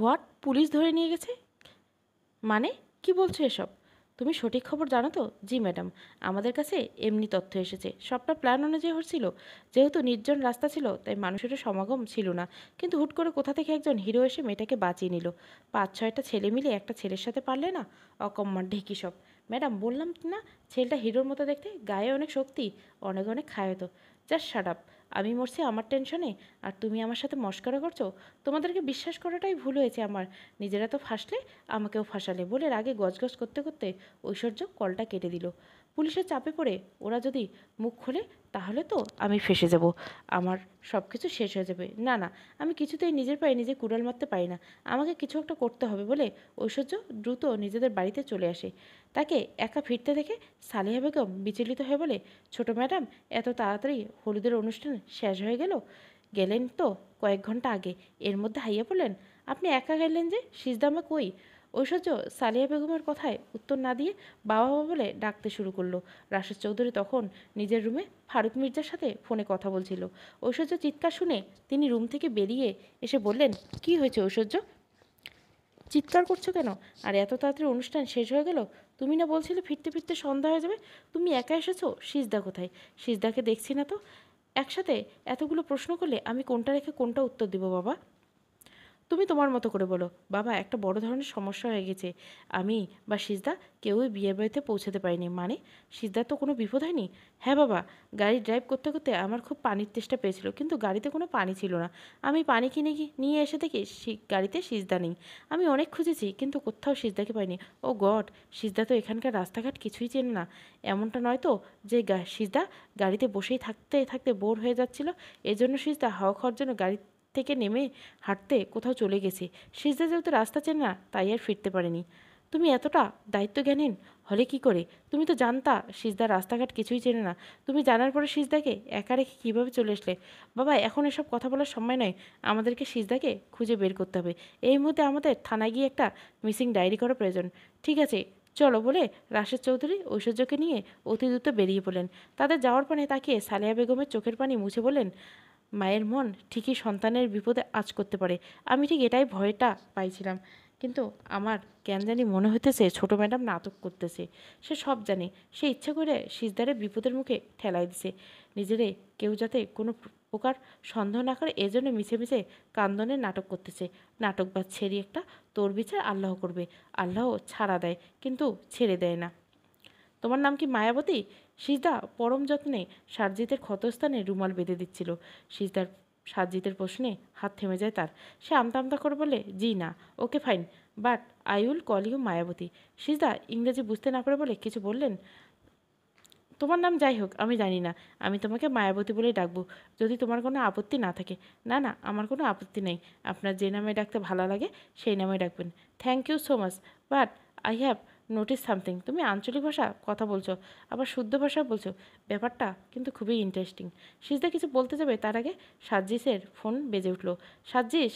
What? Police ধরে নিয়ে গেছে? মানে? কি বলছো এসব? তুমি সঠিক খবর জানো তো? জি, ম্যাডাম। আমাদের কাছে এমনি তথ্য এসেছে। সবটা প্ল্যান অনুযায়ী হচ্ছিল। যেহেতু নির্জন রাস্তা ছিল, তাই মানুষেরও সমাগম ছিল না। কিন্তু হুট করে কোথা থেকে একজন হিরো এসে মেয়েটাকে বাঁচিয়ে নিল? পাঁচ, ছয়টা ছেলে মিলে একটা ছেলের সাথে পারলে না? অকম্মার ঢেকি সব। ম্যাডাম, বললাম না, ছেলেটা হিরোর মতো দেখতে গায়ে অনেক শক্তি, অনেক অনেক খায়তো। জাস্ট শাট আমি মরছি আমার টেনশনে, আর তুমি আমার সাথে মস্করা করছ, তোমাদেরকে বিশ্বাস করাটাই ভুল হয়েছে আমার। নিজেরা তো ফাঁসলে, আমাকেও ফাঁসালে বলে রাগে গজগজ করতে করতে ঐশ্বর্য কলটা কেটে দিল। পুলিশের চাপে পড়ে ওরা যদি মুখ খোলে তাহলে তো আমি ফেসে যাব। আমার সব কিছু শেষ হয়ে যাবে। না না, আমি কিছুতেই নিজের পায়ে নিজে কুড়াল মারতে পারি না। আমাকে কিছু একটা করতে হবে বলে ঐশ্বর্য দ্রুত নিজেদের বাড়িতে চলে আসে। তাকে একা ফিরতে দেখে সালিহা বেগম বিচলিত হয়ে বলে, ছোট ম্যাডাম, এত তাড়াতাড়ি হলুদের অনুষ্ঠান শেষ হয়ে গেল? গেলেন তো কয়েক ঘণ্টা আগে। এর মধ্যে হাইয়া পড়লেন? আপনি একা গেলেন যে? সিজদামা কই? ঐশ্বর্য সালিয়া বেগমের কথায় উত্তর না দিয়ে বাবা বাবা বলে ডাকতে শুরু করল। রাশেদ চৌধুরী তখন নিজের রুমে ফারুক মির্জার সাথে ফোনে কথা বলছিল। ঐশ্বর্য চিৎকার শুনে তিনি রুম থেকে বেরিয়ে এসে বললেন, কি হয়েছে ঐশ্বর্য? চিৎকার করছ কেন? আর এত তাড়াতাড়ি অনুষ্ঠান শেষ হয়ে গেল? তুমি না বলছিলে ফিরতে ফিরতে সন্ধ্যা হয়ে যাবে? তুমি একা এসেছ? সিজদা কোথায়? সিজদাকে দেখছি না তো? একসাথে এতগুলো প্রশ্ন করলে আমি কোনটা রেখে কোনটা উত্তর দিব বাবা? তুমি তোমার মতো করে বলো, বাবা একটা বড় ধরনের সমস্যা হয়ে গেছে। আমি বা সিজদা কেউই বিয়ের বাড়িতে পৌঁছাতে পারিনি। মানে সিজদার তো কোনো বিপদ হয়নি? হ্যাঁ বাবা, গাড়ি ড্রাইভ করতে করতে আমার খুব পানির তেষ্টা পেয়েছিল, কিন্তু গাড়িতে কোনো পানি ছিল না। আমি পানি কিনে নিয়ে এসে দেখি গাড়িতে সিজদা নেই। আমি অনেক খুঁজেছি, কিন্তু কোথাও সিজদাকে পাইনি। ও গড, সিজদা তো এখানকার রাস্তাঘাট কিছুই চেনে না। এমনটা নয় তো যে সিজদা গাড়িতে বসেই থাকতে থাকতে বোর হয়ে যাচ্ছিল? এজন্য সিজদা হাওয়া খাওয়ার জন্য গাড়ি থেকে নেমে হাঁটতে কোথাও চলে গেছে। সিজদা যেহেতু রাস্তা চেনে না, তাই আর ফিরতে পারেনি। তুমি এতটা দায়িত্ব দায়িত্বজ্ঞানহীন হলে কি করে? তুমি তো জানতা সিজদা রাস্তাঘাট কিছুই চেনে না। তুমি জানার পরে সিজদাকে একা রেখে কীভাবে চলে আসলে? বাবা, এখন এসব কথা বলার সময় নয়। আমাদেরকে সিজদাকে খুঁজে বের করতে হবে। এই মুহূর্তে আমাদের থানায় গিয়ে একটা মিসিং ডায়েরি করা প্রয়োজন। ঠিক আছে, চলো বলে রাশেদ চৌধুরী ঐশ্বর্যকে নিয়ে অতি দ্রুত বেরিয়ে পড়লেন। তাদের যাওয়ার পানে তাকে সালিয়া বেগমের চোখের পানি মুছে বললেন মায়ের মন ঠিকই সন্তানের বিপদে আজ করতে পারে। আমি ঠিক এটাই ভয়টা পাইছিলাম। কিন্তু আমার কেন জানি মনে হইতেছে ছোটো ম্যাডাম নাটক করতেছে। সে সব জানে। সে ইচ্ছে করে সিজদারে বিপদের মুখে ঠেলাই দিছে। নিজেরে কেউ যাতে কোনো প্রকার সন্দেহ না করে এজন্য মিছে মিছে কান্দনের নাটক করতেছে। নাটক বা ছেড়ি একটা তোর বিচার আল্লাহ করবে। আল্লাহ ছাড়া দেয়, কিন্তু ছেড়ে দেয় না। তোমার নাম কি মায়াবতী? সিজদা, পরম যত্নে সারজিতের ক্ষতস্থানে রুমাল বেঁধে দিচ্ছিল। সিজদার সারজিতের প্রশ্নে হাত থেমে যায় তার। সে আমতা আমতা করে বলে, জি না, okay fine. But I will call you Mayawati. সিজদা ইংরেজি বুঝতে না পারে বলে কিছু বললেন, তোমার নাম যাই হোক, আমি জানি না। আমি তোমাকে মায়াবতী বলেই ডাকবো, যদি তোমার কোনো আপত্তি না থাকে। না না, আমার কোনো আপত্তি নেই। আপনার যে নামে ডাকতে ভালো লাগে, সেই নামে ডাকবেন। Thank you so much. But I have notice something তুমি আঞ্চলিক ভাষা কথা বলছো, আবার শুদ্ধ ভাষা বলছো। ব্যাপারটা কিন্তু খুবই ইন্টারেস্টিং সিজদা কিছু বলতে যাবে, তার আগে সাজ্জিসের ফোন বেজে উঠল। সাজ্জিস,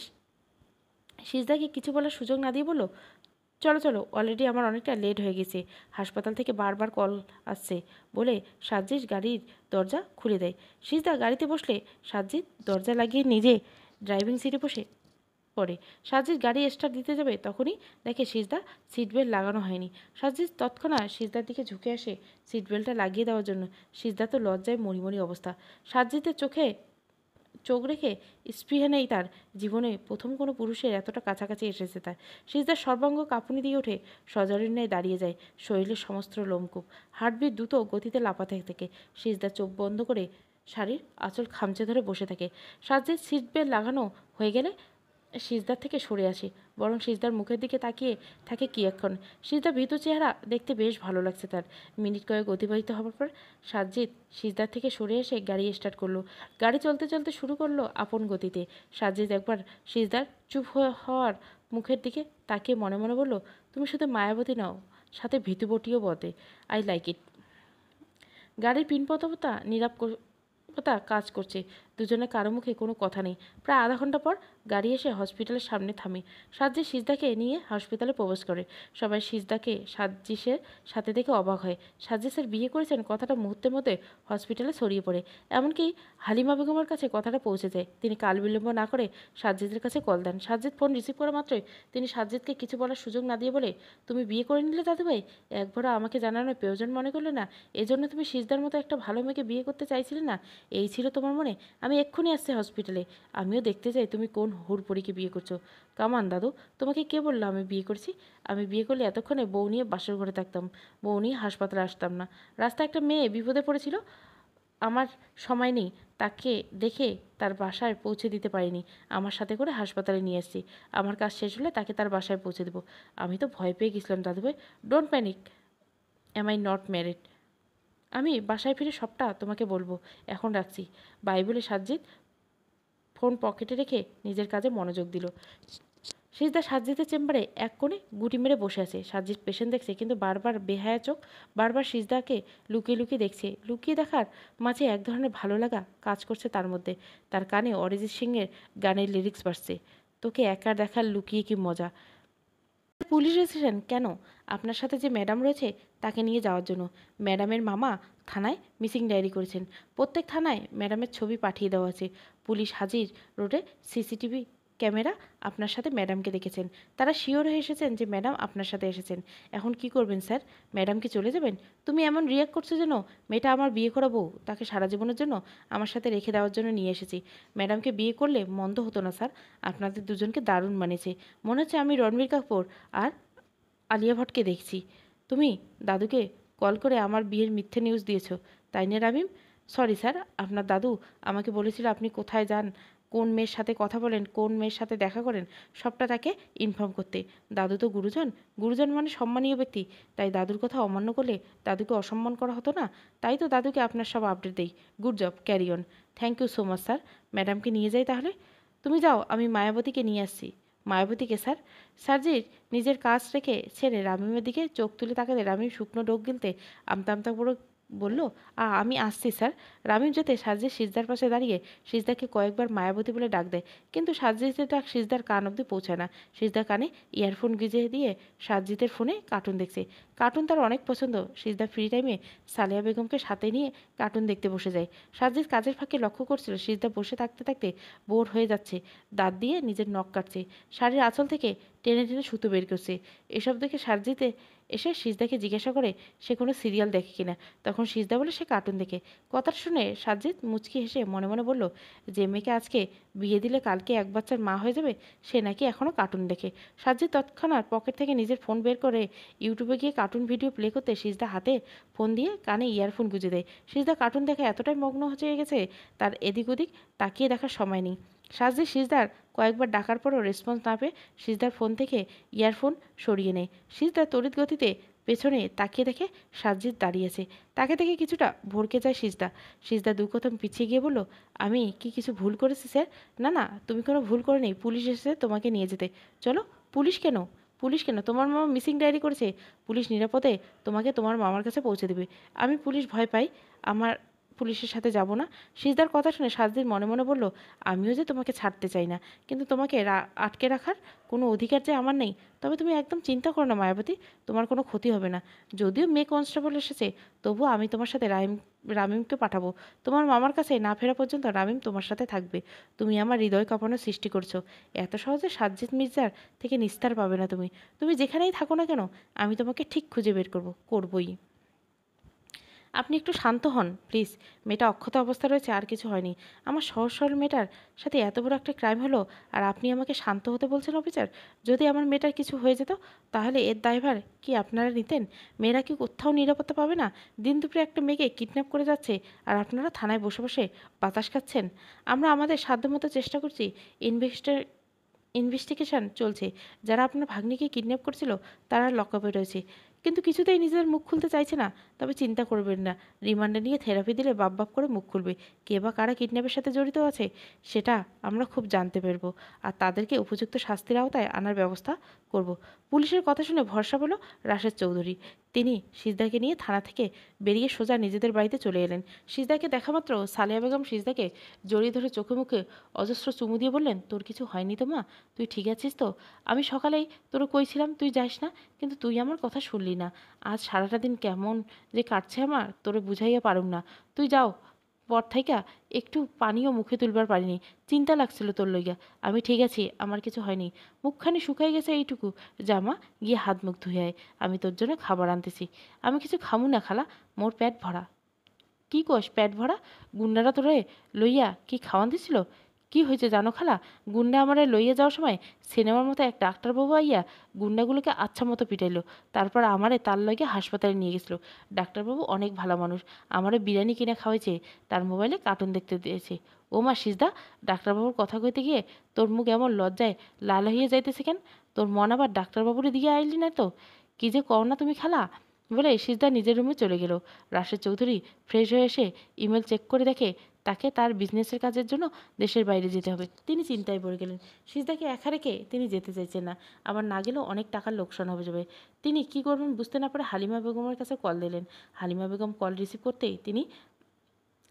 সিজদাকে কিছু বলার সুযোগ না দিয়ে বলল, চলো চলো অলরেডি আমার অনেকটা লেট হয়ে গেছে। হাসপাতাল থেকে বারবার কল আসছে। বলে সাজ্জিস গাড়ির দরজা খুলে দেয়। সিজদা গাড়িতে বসলে সাজ্জিদ দরজা লাগিয়ে নিজে ড্রাইভিং সিটে বসে পড়ে। সাজিদ গাড়ি স্টার্ট দিতে যাবে তখনই দেখে সিজদা সিট বেল্ট লাগানো হয়নি। সাজিদ তৎক্ষণাৎ সিজদার দিকে ঝুঁকে আসে সিট বেল্টটা লাগিয়ে দেওয়ার জন্য। সিজদা তো লজ্জায় মরিমরি অবস্থা। সাজিদের চোখে চোখ রেখে স্পৃহা নেই তার। জীবনে প্রথম কোনো পুরুষের এতটা কাছাকাছি এসেছে তার। সিজদার সর্বাঙ্গ কাঁপুনি দিয়ে ওঠে সজরের ন্যায় দাঁড়িয়ে যায়, শরীরের সমস্ত লোমকূপ। হার্টবিট দ্রুত গতিতে লাপাতে থেকে। সিজদা চোখ বন্ধ করে শাড়ির আঁচল খামচে ধরে বসে থাকে। সাজের সিট বেল্ট লাগানো হয়ে গেলে সিজদার থেকে সরে আসে, বরং সিজদার মুখের দিকে তাকিয়ে থাকে কি এখন? সিজদার ভীতু চেহারা দেখতে বেশ ভালো লাগছে তার। মিনিট কয়েক অতিবাহিত হওয়ার পর সাজ্জিদ সিজদার থেকে সরে এসে গাড়ি স্টার্ট করল। গাড়ি চলতে চলতে শুরু করল আপন গতিতে। সাজ্জিদ একবার সিজদার চুপ হওয়ার মুখের দিকে তাকিয়ে মনে মনে বলল, তুমি শুধু মায়াবতী নাও, সাথে ভীতুবটিও বটে। আই লাইক ইট গাড়ির পিনপততা নিরাপ কাজ করছে। দুজনে কারও মুখে কোনো কথা নেই। প্রায় আধা ঘণ্টা পর গাড়ি এসে হসপিটালের সামনে থামে। সাজ্জি সিজদাকে নিয়ে হসপিটালে প্রবেশ করে। সবাই সিজদাকে সাজ্জিসের সাথে দেখে অবাক হয়। সাজ্জিসের বিয়ে করেছেন কথাটা মুহূর্তের মধ্যে হসপিটালে ছড়িয়ে পড়ে। এমনকি হালিমা বেগমের কাছে কথাটা পৌঁছে যায়। তিনি কাল বিলম্ব না করে সাজ্জিদের কাছে কল দেন। সাজ্জিদ ফোন রিসিভ করা মাত্রই তিনি সাজ্জিদকে কিছু বলার সুযোগ না দিয়ে বলে, তুমি বিয়ে করে নিলে দাদুভাই? একবারও আমাকে জানানোর প্রয়োজন মনে করলে না? এজন্য তুমি সিজদার মতো একটা ভালো মেয়েকে বিয়ে করতে চাইছিলে না? এই ছিল তোমার মনে? আমি এক্ষুনি আসছি হসপিটালে। আমিও দেখতে চাই তুমি কোন হুড়পড়িকে বিয়ে করছ। কামান দাদু, তোমাকে কে বলল আমি বিয়ে করছি? আমি বিয়ে করলে এতক্ষণে বউ নিয়ে বাসর ঘরে থাকতাম, বউ নিয়ে হাসপাতালে আসতাম না। রাস্তায় একটা মেয়ে বিপদে পড়েছিল, আমার সময় নেই, তাকে দেখে তার বাসায় পৌঁছে দিতে পারিনি। আমার সাথে করে হাসপাতালে নিয়ে এসেছি, আমার কাজ শেষ হলে তাকে তার বাসায় পৌঁছে দেবো। আমি তো ভয় পেয়ে গেছিলাম দাদুভাই don't panic am I not married আমি বাসায় ফিরে সবটা তোমাকে বলব, এখন রাখছি। বাইবেলে সাজ্জিদ ফোন পকেটে রেখে নিজের কাজে মনোযোগ দিল। সিজদা সাজ্জিদের চেম্বারে এক কোণে গুটি মেরে বসে আছে। সাজ্জিদ পেশেন্ট দেখছে, কিন্তু বারবার বেহায়া চোখ, বারবার সিজদাকে লুকিয়ে লুকিয়ে দেখছে। লুকিয়ে দেখার মাঝে এক ধরনের ভালো লাগা কাজ করছে তার মধ্যে। তার কানে অরিজিৎ সিংয়ের গানের লিরিক্স বাড়ছে তোকে একা দেখার লুকিয়ে কি মজা? পুলিশ এসেছেন? কেন? আপনার সাথে যে ম্যাডাম রয়েছে, তাকে নিয়ে যাওয়ার জন্য। ম্যাডামের মামা থানায় মিসিং ডায়েরি করেছেন। প্রত্যেক থানায় ম্যাডামের ছবি পাঠিয়ে দেওয়া আছে। পুলিশ হাজির। রোডে সিসিটিভি ক্যামেরা আপনার সাথে ম্যাডামকে দেখেছেন। তারা শিওর হয়ে এসেছেন যে ম্যাডাম আপনার সাথে এসেছেন। এখন কি করবেন, স্যার? ম্যাডাম কি চলে যাবেন? তুমি এমন রিয়াক্ট করছ যেন মেয়েটা আমার বিয়ে করা বউ, তাকে সারা জীবনের জন্য আমার সাথে রেখে দেওয়ার জন্য নিয়ে এসেছি। ম্যাডামকে বিয়ে করলে মন্দ হতো না, স্যার। আপনাদের দুজনকে দারুণ মানেছে। মনে হচ্ছে আমি রণবীর কাপুর আর আলিয়া ভট্টকে দেখছি। তুমি দাদুকে কল করে আমার বিয়ের মিথ্যে নিউজ দিয়েছ। তাই না, রামিম? সরি স্যার, আপনার দাদু আমাকে বলেছিল আপনি কোথায় যান কোন মেয়ের সাথে কথা বলেন, কোন মেয়ের সাথে দেখা করেন, সবটা তাকে ইনফর্ম করতে। দাদু তো গুরুজন। গুরুজন মানে সম্মানীয় ব্যক্তি। তাই দাদুর কথা অমান্য করলে দাদুকে অসম্মান করা হতো না। তাই তো দাদুকে আপনার সব আপডেট দেই। Good job carry on thank you so much sir ম্যাডামকে নিয়ে যাই তাহলে? তুমি যাও, আমি মায়াবতীকে নিয়ে আসছি। মায়াবতীকে স্যার স্যারজির নিজের কাজ রেখে ছেড়ে রামিমের দিকে চোখ তুলে তাকালে রামিম শুকনো ডোক গিলতে আমতা আমতা করে বলল আমি আসছি, স্যার। রামিম যেতে সাজিদ সিজদার পাশে দাঁড়িয়ে সিজদাকে কয়েকবার মায়াবতী বলে ডাক দেয়। কিন্তু সাজিদের ডাক সিজদার কান অব্দি পৌঁছায় না। সিজদার কানে ইয়ারফোন গিজে দিয়ে সাজিদের ফোনে কার্টুন দেখছে। কার্টুন তার অনেক পছন্দ। সিজদা ফ্রি টাইমে সালিয়া বেগমকে সাথে নিয়ে কার্টুন দেখতে বসে যায়। সাজিদ কাজের ফাঁকে লক্ষ্য করছিল সিজদা বসে থাকতে থাকতে বোর হয়ে যাচ্ছে। দাঁত দিয়ে নিজের নখ কাটছে। শাড়ির আঁচল থেকে টেনে টেনে সুতো বের করছে। এসব দেখে সার্জিতে এসে সিজদাকে জিজ্ঞাসা করে, সে কোনো সিরিয়াল দেখে কিনা? তখন সিজদা বলে, সে কার্টুন দেখে। কথাটা শুনে সাজ্জিদ মুচকি হেসে মনে মনে বলল, যে মেয়েকে আজকে বিয়ে দিলে কালকে এক বাচ্চার মা হয়ে যাবে, সে নাকি এখনও কার্টুন দেখে। সাজ্জিদ তৎক্ষণাৎ পকেট থেকে নিজের ফোন বের করে ইউটিউবে গিয়ে কার্টুন ভিডিও প্লে করতে সিজদা হাতে ফোন দিয়ে কানে ইয়ারফোন গুঁজে দেয়। সিজদা কার্টুন দেখে এতটাই মগ্ন হয়ে গেছে, তার এদিক ওদিক তাকিয়ে দেখার সময় নেই। সাজদি সিজদার কয়েকবার ডাকার পরও রেসপন্স না পেয়ে সিজদার ফোন থেকে ইয়ারফোন সরিয়ে নেয়। সিজদার তড়িৎ গতিতে পেছনে তাকিয়ে দেখে সাজ্জিদ দাঁড়িয়েছে তাকে দেখে কিছুটা ভরকে যায় সিজদা। সিজদা দু পিছিয়ে গিয়ে বলল, আমি কি কিছু ভুল করেছি, স্যার? না না, তুমি কোনো ভুল করে নেই। পুলিশ এসে তোমাকে নিয়ে যেতে। চলো, পুলিশ কেন? পুলিশ কেন? তোমার মামা মিসিং ডায়েরি করেছে। পুলিশ নিরাপদে তোমাকে তোমার মামার কাছে পৌঁছে দেবে। আমি পুলিশ ভয় পাই। আমার পুলিশের সাথে যাব না। সিজদার কথা শুনে সাজদির মনে মনে বলল, আমিও যে তোমাকে ছাড়তে চাই না। কিন্তু তোমাকে আটকে রাখার কোনো অধিকার যে আমার নেই, তবে তুমি একদম চিন্তা করো না, মায়াবতী। তোমার কোনো ক্ষতি হবে না। যদিও মেয়ে কনস্টেবল এসেছে, তবুও আমি তোমার সাথে রাইম, রামিমকে পাঠাবো। তোমার মামার কাছে না ফেরা পর্যন্ত রামিম তোমার সাথে থাকবে। তুমি আমার হৃদয় কাঁপানোর সৃষ্টি করছ। এত সহজে সাজ্জিদ মির্জার থেকে নিস্তার পাবে না তুমি। তুমি যেখানেই থাকো না কেন, আমি তোমাকে ঠিক খুঁজে বের করব, করবই। আপনি একটু শান্ত হন, প্লিজ। মেয়েটা অক্ষত অবস্থা রয়েছে, আর কিছু হয়নি। আমার সহজ সরল মেয়েটার সাথে এত বড় একটা ক্রাইম হলো, আর আপনি আমাকে শান্ত হতে বলছেন, অফিসার? যদি আমার মেয়েটার কিছু হয়ে যেত, তাহলে এর দায়ভার কি আপনারা নিতেন? মেয়েরা কি কোথাও নিরাপত্তা পাবে না? দিন দুপুরে একটা মেয়েকে কিডন্যাপ করে যাচ্ছে, আর আপনারা থানায় বসে বসে বাতাস খাচ্ছেন? আমরা আমাদের সাধ্যমতো চেষ্টা করছি ইনভেস্টার ইনভেস্টিগেশন চলছে। যারা আপনার ভাগ্নিকে কিডন্যাপ করছিল, তারা লকআপে রয়েছে। কিন্তু কিছুতেই নিজের মুখ খুলতে চাইছে না। তবে চিন্তা করবেন না। রিমান্ডে নিয়ে থেরাপি দিলে বাপ বাপ করে মুখ খুলবে। কে বা কারা কিডন্যাপের সাথে জড়িত আছে, সেটা আমরা খুব জানতে পারব। আর তাদেরকে উপযুক্ত শাস্তির আওতায় আনার ব্যবস্থা করব। পুলিশের কথা শুনে ভরসা পেল রাশেদ চৌধুরী। তিনি সিজদাকে নিয়ে থানা থেকে বেরিয়ে সোজা নিজেদের বাড়িতে চলে এলেন। সিজদাকে দেখা মাত্র সালিয়া বেগম সিজদাকে জড়িয়ে ধরে চোখে মুখে অজস্র চুমু দিয়ে বললেন, তোর কিছু হয়নি তো মা? তুই ঠিক আছিস তো? আমি সকালেই তোর কইছিলাম তুই যাস না। কিন্তু তুই আমার কথা শুনলি না। আজ সারাটা দিন কেমন যে কাটছে আমার, তোরে বুঝাইয়া পারুম না। তুই যাও পর থাইকা একটু পানিও মুখে তুলবার পারিনি। চিন্তা লাগছিল তোর লইয়া আমি ঠিক আছি, আমার কিছু হয়নি। মুখখানি শুকাই গেছে এইটুকু। জামা, গিয়ে হাত মুখ ধুয়ে আয়। আমি তোর জন্য খাবার আনতেছি। আমি কিছু খামু না, খালা। মোর পেট ভরা। কি কোষ পেট ভরা? গুন্ডারা তোরে লইয়া কি খাওয়ান দিছিল? কি হয়েছে জানো খালা? গুন্ডা আমারে লইয়া যাওয়ার সময় সিনেমার মতো এক ডাক্তারবাবু আইয়া গুন্ডাগুলোকে আচ্ছা মতো পিটাইলো। তারপর আমারে তার লগে হাসপাতালে নিয়ে গেছিল। ডাক্তারবাবু অনেক ভালো মানুষ, আমারে বিরিয়ানি কিনে খাওয়াইছে, তার মোবাইলে কার্টুন দেখতে দিয়েছে। ও মা সিজদা, ডাক্তারবাবুর কথা কইতে গিয়ে তোর মুখ এমন লজ্জায় লাল হইয়া যাইতেছে কেন? তোর মন আবার ডাক্তারবাবুরে দিয়ে আইলি না তো? কি যে কও না তুমি খালা? বলে সিজদা নিজের রুমে চলে গেল। রাশেদ চৌধুরী ফ্রেশ হয়ে এসে ইমেল চেক করে দেখে তাকে তার বিজনেসের কাজের জন্য দেশের বাইরে যেতে হবে। তিনি চিন্তায় পড়ে গেলেন, সিজদাকে একা রেখে তিনি যেতে চাইছেন না, আবার না গেলেও অনেক টাকার লোকসান হবে যাবে। তিনি কি করবেন বুঝতে না পারে হালিমা বেগমের কাছে কল দিলেন। হালিমা বেগম কল রিসিভ করতেই তিনি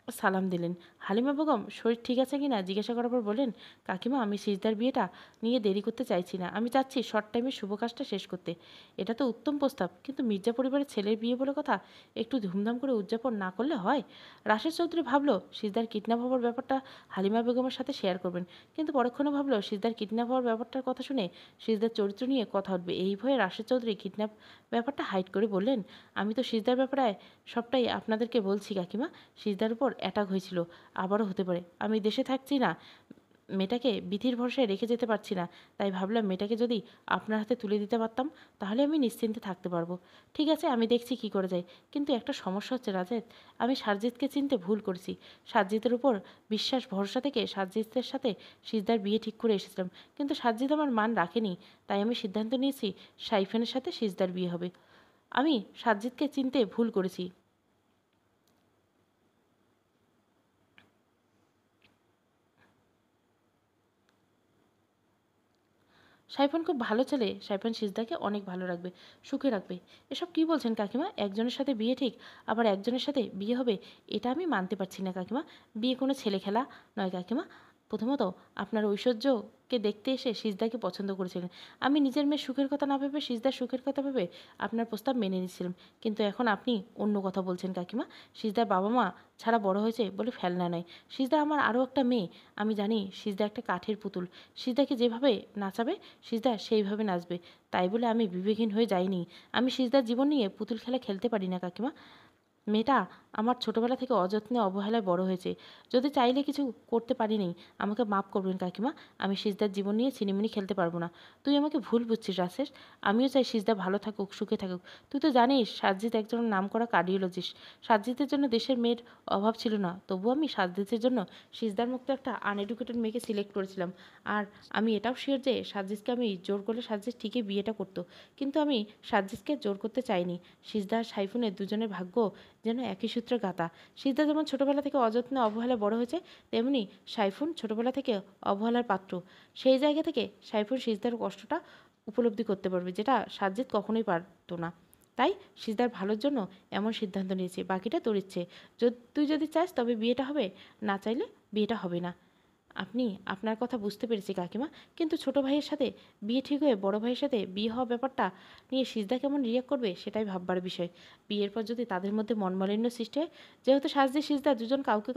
সালাম দিলেন। হালিমা বেগম, শরীর ঠিক আছে কি না জিজ্ঞাসা করার পর বলেন কাকিমা, আমি সিজদার বিয়েটা নিয়ে দেরি করতে চাইছি না। আমি চাচ্ছি শর্ট টাইমে শুভ কাজটা শেষ করতে। এটা তো উত্তম প্রস্তাব, কিন্তু মির্জা পরিবারের ছেলের বিয়ে বলে কথা একটু ধুমধাম করে উদযাপন না করলে হয়? রাশেদ চৌধুরী ভাবলো, সিজদার কিডন্যাপ হওয়ার ব্যাপারটা হালিমা বেগমের সাথে শেয়ার করবেন। কিন্তু পরক্ষণে ভাবলো, সিজদার কিডন্যাপ হওয়ার ব্যাপারটার কথা শুনে সিজদার চরিত্র নিয়ে কথা উঠবে। এই ভয়ে রাশেদ চৌধুরী কিডন্যাপ ব্যাপারটা হাইড করে বললেন, আমি তো সিজদার ব্যাপারে সবটাই আপনাদেরকে বলছি কাকিমা। সিজদার উপর অ্যাটাক হয়েছিল। আবারও হতে পারে। আমি দেশে থাকছি না। মেয়েটাকে বিধির ভরসায় রেখে যেতে পারছি না। তাই ভাবলাম মেয়েটাকে যদি আপনার হাতে তুলে দিতে পারতাম, তাহলে আমি নিশ্চিন্তে থাকতে পারব। ঠিক আছে, আমি দেখছি কি করে যায়। কিন্তু একটা সমস্যা হচ্ছে রাজেদ আমি সারজিৎকে চিনতে ভুল করেছি। সারজিতের উপর বিশ্বাস, ভরসা থেকে সারজিতের সাথে সিজদার বিয়ে ঠিক করে এসেছিলাম। কিন্তু সারজিৎ আমার মান রাখেনি, তাই আমি সিদ্ধান্ত নিয়েছি সাইফেনের সাথে সিজদার বিয়ে হবে। আমি সারজিৎকে চিনতে ভুল করেছি। সাইফান খুব ভালো ছেলে। সাইফন সিজদাকে অনেক ভালো রাখবে, সুখে রাখবে। এসব কি বলছেন কাকিমা? একজনের সাথে বিয়ে ঠিক, আবার একজনের সাথে বিয়ে হবে, এটা আমি মানতে পারছি না কাকিমা। বিয়ে কোনো ছেলে খেলা নয় কাকিমা। প্রথমত, আপনার ঐশ্বর্যকে দেখতে এসে সিজদাকে পছন্দ করেছিলেন। আমি নিজের মেয়ের সুখের কথা না ভেবে সিজদার সুখের কথা ভেবে আপনার প্রস্তাব মেনে নিয়েছিলাম। কিন্তু এখন আপনি অন্য কথা বলছেন, কাকিমা। সিজদার বাবা মা ছাড়া বড় হয়েছে বলে ফেলনা নয় সিজদা আমার আরও একটা মেয়ে। আমি জানি সিজদা একটা কাঠের পুতুল। সিজদাকে যেভাবে নাচাবে, সিজদা সেইভাবে নাচবে। তাই বলে আমি বিবেকহীন হয়ে যাইনি। আমি সিজদার জীবন নিয়ে পুতুল খেলা খেলতে পারি না, কাকিমা। মেয়েটা আমার ছোটবেলা থেকে অযত্নে অবহেলায় বড় হয়েছে। যদি চাইলে কিছু করতে পারিনি, আমাকে মাফ করবেন কাকিমা, আমি সিজদার জীবন নিয়ে ছিনিমিনি খেলতে পারব না। তুই আমাকে ভুল বুঝছিস, রাসেশ। আমিও চাই সিজদা ভালো থাকুক, সুখে থাকুক। তুই তো জানিস সাজ্জিৎ একজন নাম করা কার্ডিওলজিস্ট সাজ্জিতের জন্য দেশের মেয়ের অভাব ছিল না, তবুও আমি সাজ্জিতের জন্য সিজদার মুক্ত একটা আনএডুকেটেড মেয়েকে সিলেক্ট করেছিলাম। আর আমি এটাও শিওর যে সাজ্জিদকে আমি জোর করলে সাজ্জিদ ঠিকই বিয়েটা করতো। কিন্তু আমি সাজ্জিদকে জোর করতে চাইনি। সিজদা আর সাইফুনের দুজনের ভাগ্য যেন একই সূত্রে গাঁথা। সিদ্ধা যেমন ছোটোবেলা থেকে অযত্নে অবহেলা বড় হয়েছে, তেমনি সাইফুন ছোটোবেলা থেকে অবহেলার পাত্র। সেই জায়গা থেকে সাইফুন সিজদার কষ্টটা উপলব্ধি করতে পারবে, যেটা সাজ্জিদ কখনোই পারতো না। তাই সিজদার ভালোর জন্য এমন সিদ্ধান্ত নিয়েছে, বাকিটা তোর ইচ্ছে। তুই যদি চাস তবে বিয়েটা হবে, না চাইলে বিয়েটা হবে না। আপনি আপনার কথা বুঝতে পেরেছি, কাকিমা। কিন্তু ছোট ভাইয়ের সাথে বিয়ে ঠিক হয়ে বড় ভাইয়ের সাথে বিয়ে হওয়া ব্যাপারটা নিয়ে সিজদা কেমন রিয়াক্ট করবে সেটাই ভাববার বিষয়। বিয়ের পর যদি তাদের মধ্যে মনমালিন্য সৃষ্টি হয়, যেহেতু সাজদি সিজদা দুজন কাউকে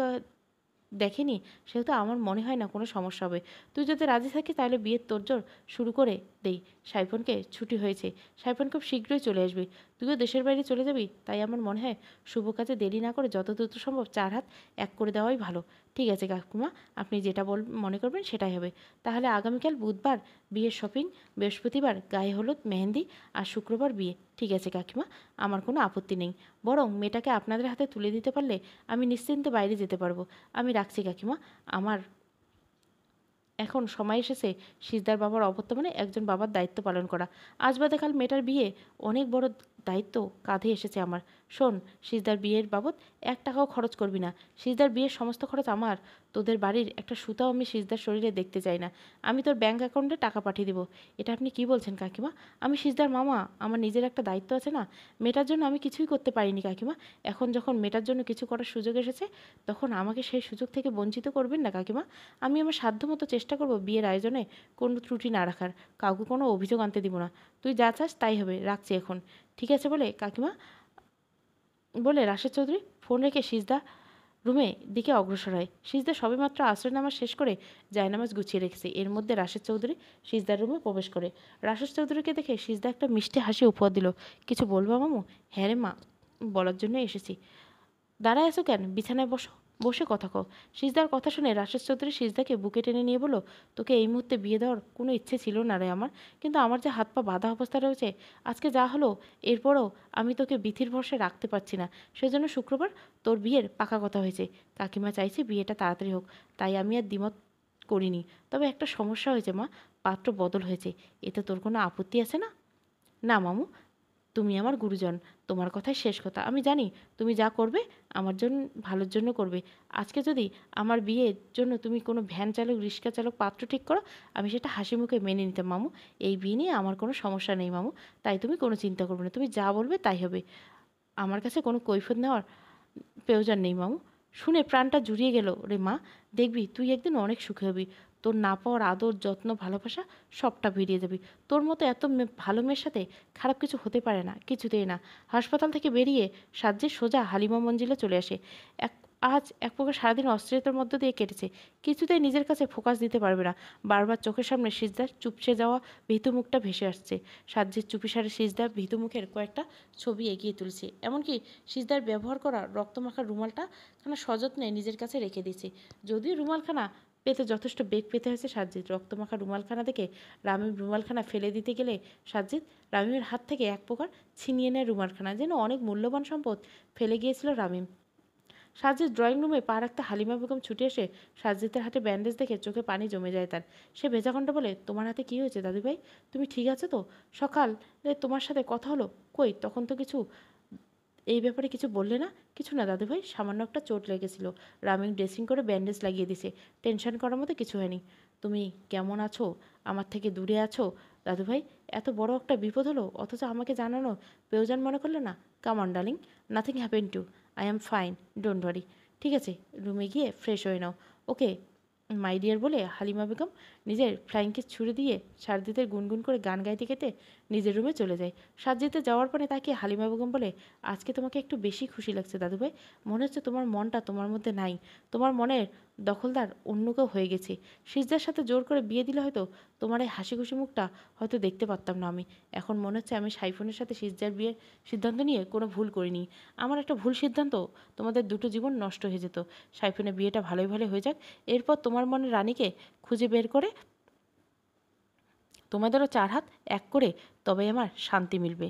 দেখেনি, সেহেতু আমার মনে হয় না কোনো সমস্যা হবে। তুই যদি রাজি থাকিস, তাহলে বিয়ের তোরজোর শুরু করে দেই। সাইফনকে ছুটি হয়েছে। সাইফন খুব শীঘ্রই চলে আসবি। তুইও দেশের বাইরে চলে যাবি, তাই আমার মনে হয় শুভ কাজে দেরি না করে যত দ্রুত সম্ভব চার হাত এক করে দেওয়াই ভালো। ঠিক আছে কাকুমা, আপনি যেটা বল, মনে করবেন সেটাই হবে। তাহলে আগামীকাল বুধবার বিয়ের শপিং বৃহস্পতিবার গায়ে হলুদ, মেহেন্দি আর শুক্রবার বিয়ে। ঠিক আছে কাকিমা, আমার কোনো আপত্তি নেই। বরং মেয়েটাকে আপনাদের হাতে তুলে দিতে পারলে আমি নিশ্চিন্তে বাইরে যেতে পারব। আমি রাখছি কাকিমা, আমার এখন সময় এসেছে সিজদার বাবার অবর্তমানে একজন বাবার দায়িত্ব পালন করা। আজ বাদে কাল মেয়েটার বিয়ে অনেক বড় দায়িত্ব কাঁধে এসেছে আমার। শোন, সিজদার বিয়ের বাবদ এক টাকাও খরচ করবি না। সিজদার বিয়ের সমস্ত খরচ আমার। তোদের বাড়ির একটা সুতাও আমি সিজদার শরীরে দেখতে চাই না। আমি তোর ব্যাঙ্ক অ্যাকাউন্টে টাকা পাঠিয়ে দেবো। এটা আপনি কি বলছেন, কাকিমা? আমি সিজদার মামা। আমার নিজের একটা দায়িত্ব আছে না? মেয়েটার জন্য আমি কিছুই করতে পারিনি, কাকিমা। এখন যখন মেয়েটার জন্য কিছু করার সুযোগ এসেছে, তখন আমাকে সেই সুযোগ থেকে বঞ্চিত করবেন না, কাকিমা। আমি আমার সাধ্যমতো চেষ্টা করব বিয়ের আয়োজনে কোনো ত্রুটি না রাখার। কাউকে কোনো অভিযোগ আনতে দিব না। তুই যা চাস তাই হবে। রাখছি এখন। ঠিক আছে বলে, কাকিমা? বলে রাশেদ চৌধুরী, ফোন রেখে সিজদা রুমে দিকে অগ্রসর হয়। সিজদা সবেমাত্র আশ্রয় নামাজ শেষ করে জায়নামাজ গুছিয়ে রেখেছে। এর মধ্যে রাশেদ চৌধুরী সিজদার রুমে প্রবেশ করে। রাশেদ চৌধুরীকে দেখে সিজদা একটা মিষ্টি হাসি উপহার দিল। কিছু বলব মামু? হ্যাঁ রে মা, বলার জন্য এসেছি। দাঁড়ায় আসো কেন? বিছানায় বসো। বসে কথা কও। সিজদার কথা শুনে রাশেদ চৌধুরী সিজদাকে বুকে টেনে নিয়ে বলো তোকে এই মুহূর্তে বিয়ে দেওয়ার কোনো ইচ্ছে ছিল না রে আমার, কিন্তু আমার যে হাত পা বাঁধা অবস্থা রয়েছে, আজকে যা হলো, এরপরও আমি তোকে বিথির ভরসায় রাখতে পারছি না। সেজন্য শুক্রবার তোর বিয়ের পাকা কথা হয়েছে। কাকিমা চাইছে বিয়েটা তাড়াতাড়ি হোক, তাই আমি আর দ্বিমত করিনি। তবে একটা সমস্যা হয়েছে মা, পাত্র বদল হয়েছে, এতে তোর কোনো আপত্তি আছে না? না মামু, তুমি আমার গুরুজন তোমার কথাই শেষ কথা। আমি জানি তুমি যা করবে আমার জন্য, ভালোর জন্য করবে। আজকে যদি আমার বিয়ের জন্য তুমি কোনো ভ্যান চালক, রিক্সা চালক, পাত্র ঠিক করো, আমি সেটা হাসি মুখে মেনে নিতাম, মামু। এই বিয়ে নিয়ে আমার কোনো সমস্যা নেই, মামু। তাই তুমি কোনো চিন্তা করবে না। তুমি যা বলবে তাই হবে। আমার কাছে কোনো কৈফত নেওয়ার প্রয়োজন নেই, মামু। শুনে প্রাণটা জুড়িয়ে গেল, রে মা, দেখবি তুই একদিন অনেক সুখী হবি। তোর না পাওয়ার আদর, যত্ন, ভালোবাসা সবটা বেরিয়ে যাবি তোর মতো এত ভালো মেয়ের সাথে খারাপ কিছু হতে পারে না, কিছুতেই না। হাসপাতাল থেকে বেরিয়ে সাজ্জে সোজা হালিমা মঞ্জিলে চলে আসে। এক, আজ এক প্রকার সারাদিন অস্থিরতার মধ্য দিয়ে কেটেছে। কিছুতেই নিজের কাছে ফোকাস দিতে পারবে না। বারবার চোখের সামনে সিজদার চুপসে যাওয়া, ভীতু মুখটা ভেসে আসছে। সাজ্জের চুপিসারে সিজদা ভীতু মুখের কয়েকটা ছবি এগিয়ে তুলছে। এমনকি সিজদার ব্যবহার করা রক্তমাখা রুমালটা খানা সযত্নে নিজের কাছে রেখে দিয়েছে। যদিও রুমালখানা পেতে যথেষ্ট বেগ পেতে হয়েছে সাজ্জিদ। রক্তমাখা রুমালখানা থেকে রামিম রুমালখানা ফেলে দিতে গেলে সাজ্জিদ রামিমের হাত থেকে এক প্রকার ছিনিয়ে নেয় রুমালখানা, যেন অনেক মূল্যবান সম্পদ ফেলে গিয়েছিল রামিম। সাজ্জিদ ড্রয়িং রুমে পা রাখতে হালিমা বেগম ছুটে এসে সাজ্জিদের হাতে ব্যান্ডেজ দেখে চোখে পানি জমে যায় তার। সে ভেজা কণ্ঠ বলে, তোমার হাতে কী হয়েছে দাদুভাই? তুমি ঠিক আছো তো? সকালে তোমার সাথে কথা হলো? কই? তখন তো কিছু এই ব্যাপারে কিছু বললে না? কিছু না, দাদুভাই। সামান্য একটা চোট লেগেছিল। রামিং ড্রেসিং করে ব্যান্ডেজ লাগিয়ে দিছে। টেনশন করার মতো কিছু হয়নি। তুমি কেমন আছো? আমার থেকে দূরে আছো? দাদুভাই, এত বড় একটা বিপদ হলো। অথচ আমাকে জানানো প্রয়োজন মনে করলে না? Come on darling nothing happen to I am fine don't worry ঠিক আছে রুমে গিয়ে ফ্রেশ হয়ে নাও। ওকে মাই ডিয়ার বলে হালিমা বেগম নিজের ফ্লাইংকে ছুড়ে দিয়ে সারজিতের গুনগুন করে গান গাইতে গেতে নিজের রুমে চলে যায়। সারজিতে যাওয়ার পরে তাকে হালিমা বেগম বলে, আজকে তোমাকে একটু বেশি খুশি লাগছে দাদুভাই। মনে হচ্ছে তোমার মনটা তোমার মধ্যে নাই। তোমার মনের দখলদার অন্য কেউ হয়ে গেছে। সিজদার সাথে জোর করে বিয়ে দিলে হয়তো তোমার এই হাসি খুশি মুখটা হয়তো দেখতে পারতাম না আমি। এখন মনে হচ্ছে আমি সাইফোনের সাথে সিজদার বিয়ের সিদ্ধান্ত নিয়ে কোনো ভুল করিনি। আমার একটা ভুল সিদ্ধান্ত, তোমাদের দুটো জীবন নষ্ট হয়ে যেত। সাইফোনের বিয়েটা ভালোই ভালো হয়ে যাক। এরপর তোমার মনে রানীকে খুঁজে বের করে তোমাদেরও চার হাত, এক করে তবে আমার শান্তি মিলবে।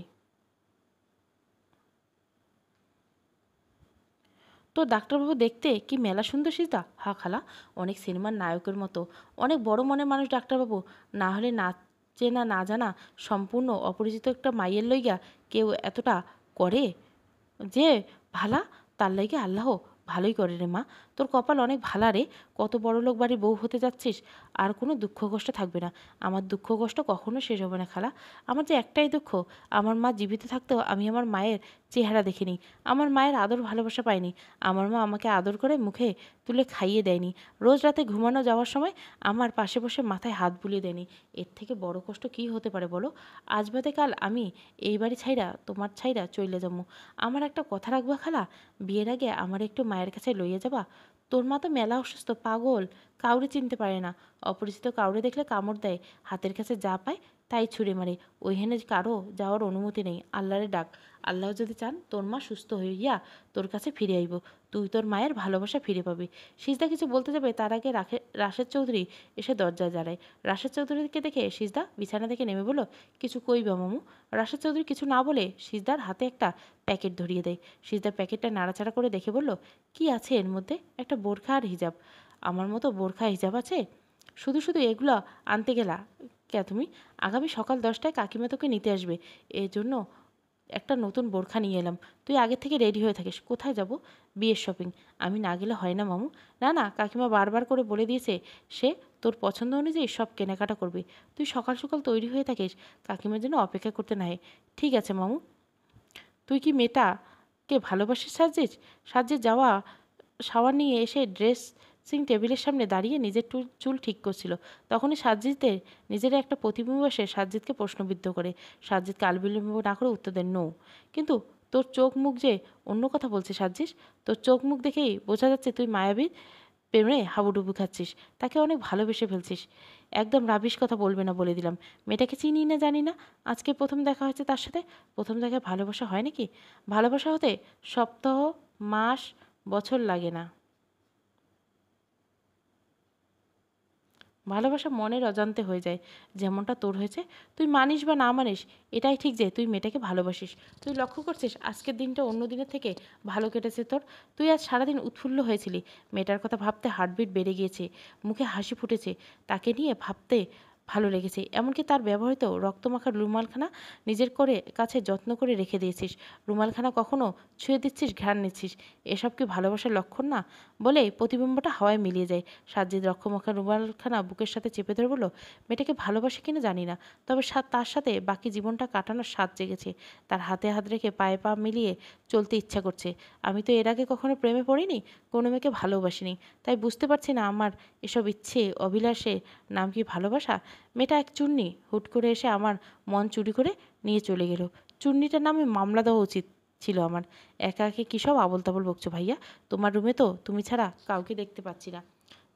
তো ডাক্তারবাবু দেখতে কি মেলা সুন্দর সিজদা? হা খালা, অনেক সিনেমার নায়কের মতো। অনেক বড় মনের মানুষ ডাক্তারবাবু। না হলে না চেনা, না জানা, সম্পূর্ণ অপরিচিত একটা মাইয়ের লইগা কেউ এতটা করে যে, ভালা, তার লাইগে আল্লাহ ভালোই করে রে মা। তোর কপাল অনেক ভালা রে। কত বড় লোক বাড়ির বউ হতে যাচ্ছিস, আর কোনো দুঃখ কষ্ট থাকবে না। আমার দুঃখ কষ্ট কখনো শেষ হবে না খালা। আমার যে একটাই দুঃখ, আমার মা জীবিত থাকতেও আমি আমার মায়ের চেহারা দেখিনি। আমার মায়ের আদর ভালোবাসা পাইনি। আমার মা আমাকে আদর করে মুখে তুলে খাইয়ে দেয়নি। রোজ রাতে ঘুমানো যাওয়ার সময় আমার পাশে বসে মাথায় হাত বুলিয়ে দেয়নি। এর থেকে বড় কষ্ট কী হতে পারে বলো? আজ বাদে কাল আমি এই বাড়ি ছাইরা তোমার ছাইরা চইলে যাব। আমার একটা কথা রাখবা খালা। বিয়ের আগে আমার একটু মায়ের কাছে লইয়া যাবা? তোর মা তো মেলা অসুস্থ, পাগল। কাউরে চিনতে পারে না। অপরিচিত কাউরে দেখলে কামড় দেয়। হাতের কাছে যা পায় তাই ছুঁড়ে মারে। ওইখানে কারও যাওয়ার অনুমতি নেই। আল্লাহরে ডাক। আল্লাহ যদি চান, তোর মা সুস্থ হইয়া তোর কাছে ফিরে আইব। তুই তোর মায়ের ভালোবাসা ফিরে পাবি। সিজদা কিছু বলতে যাবে, তার আগে রাখে, রাশেদ চৌধুরী এসে দরজায় দাঁড়ায় রাশেদ চৌধুরীকে দেখে সিজদা বিছানা থেকে নেমে বলল, কিছু কইবা মামু? রাশেদ চৌধুরী কিছু না বলে সিজদার হাতে একটা প্যাকেট ধরিয়ে দেয়। সিজদা প্যাকেটটা নাড়াচাড়া করে দেখে বলল, কি আছে এর মধ্যে? একটা বোরখা আর হিজাব। আমার মতো বোরখা হিজাব আছে? শুধু শুধু এগুলো আনতে গেলা। কে তুমি? আগামী সকাল দশটায় কাকিমা তোকে নিতে আসবে। এর জন্য একটা নতুন বোরখা নিয়ে এলাম। তুই আগে থেকে রেডি হয়ে থাকিস। কোথায় যাব? বিয়ের শপিং। আমি না গেলে হয় না, মামু। না না, কাকিমা বারবার করে বলে দিয়েছে, সে তোর পছন্দ অনুযায়ী সব কেনাকাটা করবে। তুই সকাল সকাল তৈরি হয়ে থাকিস। কাকিমার জন্য অপেক্ষা করতে না হয়। ঠিক আছে, মামু। তুই কি মেয়েটাকে ভালোবাসিস সাজিস সাজিয়ে যাওয়া শাওয়ার নিয়ে এসে ড্রেসিং টেবিলের সামনে দাঁড়িয়ে নিজের চুল ঠিক করছিল। তখনই সাজ্জিদের নিজের একটা প্রতিবিম্ব এসে সাজ্জিদকে প্রশ্নবিদ্ধ করে। সাজ্জিদ কাল বিলম্ব না করে উত্তর দেন, নো। কিন্তু তোর চোখ মুখ যে অন্য কথা বলছে সাজ্জিস তোর চোখ মুখ দেখেই বোঝা যাচ্ছে তুই মায়াবীর প্রেমে হাবুডুবু খাচ্ছিস। তাকে অনেক ভালোবেসে ফেলছিস। একদম রাবিশ কথা বলবে না বলে দিলাম। মেয়েটাকে চিনি না জানি না। আজকে প্রথম দেখা হয়েছে তার সাথে। প্রথম জায়গায় ভালোবাসা হয় নাকি? ভালোবাসা হতে সপ্তাহ, মাস, বছর লাগে না। ভালোবাসা মনের অজান্তে হয়ে যায়, যেমনটা তোর হয়েছে। তুই মানিস বা না মানিস, এটাই ঠিক যে তুই মেয়েটাকে ভালোবাসিস। তুই লক্ষ্য করছিস, আজকের দিনটা অন্য দিনের থেকে ভালো কেটেছে তোর? তুই আজ সারাদিন উৎফুল্ল হয়েছিলি। মেয়েটার কথা ভাবতে হার্টবিট বেড়ে গিয়েছে, মুখে হাসি ফুটেছে। তাকে নিয়ে ভাবতে ভালো লেগেছে। এমনকি তার ব্যবহৃত রক্তমাখার রুমালখানা নিজের করে কাছে যত্ন করে রেখে দিয়েছিস। রুমালখানা কখনো ছুঁয়ে দিচ্ছিস, ঘ্রাণ নিচ্ছিস। এসব কি ভালোবাসার লক্ষণ না? বলে প্রতিবিম্বটা হাওয়ায় মিলিয়ে যায়। সাজ্জিদ রক্ষমাখা রুমালখানা বুকের সাথে চেপে ধরে বলল, মেয়েটাকে ভালোবাসে কিনা জানি না। তবে তার সাথে বাকি জীবনটা কাটানোর স্বাদ জেগেছে। তার হাতে হাত রেখে পায়ে পা মিলিয়ে চলতে ইচ্ছা করছে। আমি তো এর আগে কখনো প্রেমে পড়িনি, কোনো মেয়েকে ভালোবাসিনি। তাই বুঝতে পারছি না আমার এসব ইচ্ছে, অভিলাষে নাম কি ভালোবাসা? মেয়েটা এক চুন্নি হুট করে এসে আমার মন চুরি করে নিয়ে চলে গেল। চুন্নিটার নামে মামলা দেওয়া উচিত ছিল আমার। একা একে কী সব আবল তাবল বকছো ভাইয়া? তোমার রুমে তো তুমি ছাড়া কাউকে দেখতে পাচ্ছি না।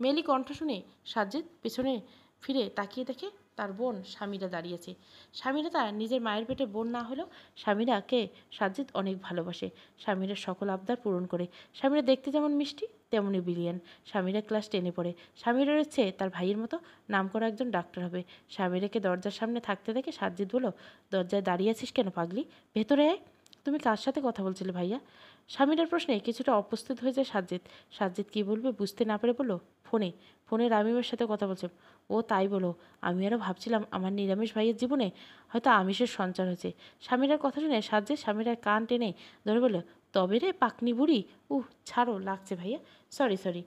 মেলি কণ্ঠ শুনে সাজ্জেদ পেছনে ফিরে তাকিয়ে দেখে তার বোন স্বামীরা দাঁড়িয়েছে। স্বামীরা তার নিজের মায়ের পেটে বোন না হলেও স্বামীরাকে সাজ্জিদ অনেক ভালোবাসে। স্বামীরা সকল আবদার পূরণ করে। স্বামীরা দেখতে যেমন মিষ্টি তেমনই বিলিয়ান। স্বামীরা ক্লাস টেনে পড়ে। স্বামীরা রয়েছে তার ভাইয়ের মতো নাম করা একজন ডাক্তার হবে। স্বামীরাকে দরজার সামনে থাকতে দেখে সাজ্জিদ বলো দরজায় দাঁড়িয়ে আছিস কেন পাগলি? ভেতরে আয়। তুমি কার সাথে কথা বলছিলে ভাইয়া? স্বামীরার প্রশ্নে কিছুটা অপ্রস্তুত হয়ে যায় সাজ্জিদ। সাজ্জিদ কী বলবে বুঝতে না পেরে বলো ফোনে ফোনে রামিমের সাথে কথা বলছে। ও তাই বলো আমি আরও ভাবছিলাম আমার নিরামিষ ভাইয়ের জীবনে হয়তো আমিষের সঞ্চার হয়েছে। স্বামীরার কথা শুনে সাজ্জে স্বামীরার কান টেনে ধরে বলল, তবে রে পাকনি বুড়ি? উহ, ছাড়ো, লাগছে ভাইয়া। Sorry sorry.